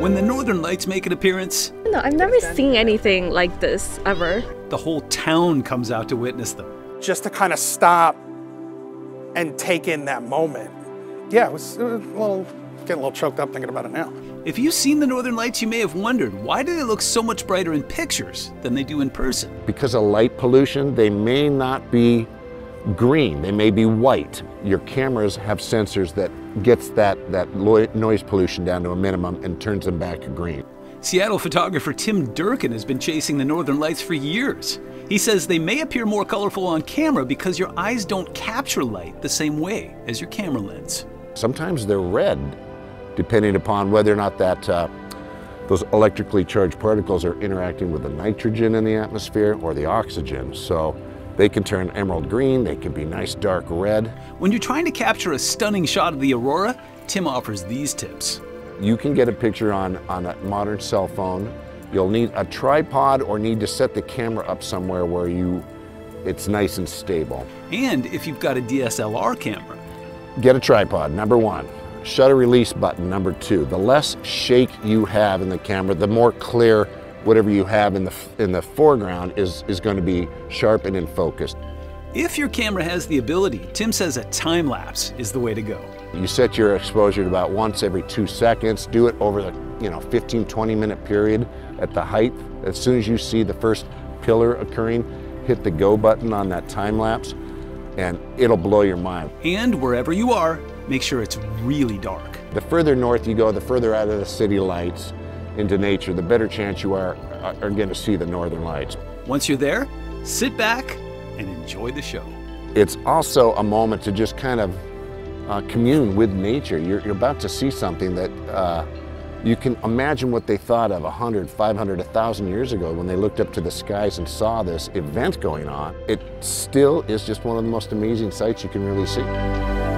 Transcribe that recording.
When the northern Lights make an appearance, No, I've never seen anything like this ever. the whole town comes out to witness them. just to kind of stop and take in that moment. Yeah, it was, it was a little, getting a little choked up thinking about it now. If you've seen the Northern Lights, you may have wondered why do they look so much brighter in pictures than they do in person? Because of light pollution, they may not be green, they may be white. Your cameras have sensors that gets that, that noise pollution down to a minimum and turns them back green. Seattle photographer Tim Durkan has been chasing the Northern Lights for years. He says they may appear more colorful on camera because your eyes don't capture light the same way as your camera lens. Sometimes they're red, depending upon whether or not that uh, those electrically charged particles are interacting with the nitrogen in the atmosphere or the oxygen. So they can turn emerald green, they can be nice dark red. When you're trying to capture a stunning shot of the aurora, Tim offers these tips. You can get a picture on, on a modern cell phone. You'll need a tripod or need to set the camera up somewhere where you it's nice and stable. And if you've got a DSLR camera, Get a tripod, number one. Shutter release button, number two. The less shake you have in the camera, the more clear whatever you have in the, in the foreground is, is going to be sharp and in focus. if your camera has the ability, Tim says a time lapse is the way to go. You set your exposure to about once every two seconds. Do it over the you know 15, 20 minute period at the height. As soon as you see the first pillar occurring, hit the go button on that time lapse and it'll blow your mind. And wherever you are, make sure it's really dark. The further north you go, the further out of the city lights into nature, the better chance you are, are, are going to see the northern lights. Once you're there, sit back and enjoy the show. It's also a moment to just kind of uh, commune with nature. You're, you're about to see something that uh, you can imagine what they thought of 100, 500, 1,000 years ago when they looked up to the skies and saw this event going on. It still is just one of the most amazing sights you can really see.